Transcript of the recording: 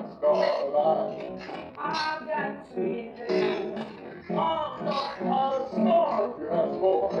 I've starlight. I got to be I'm not a small dress boy.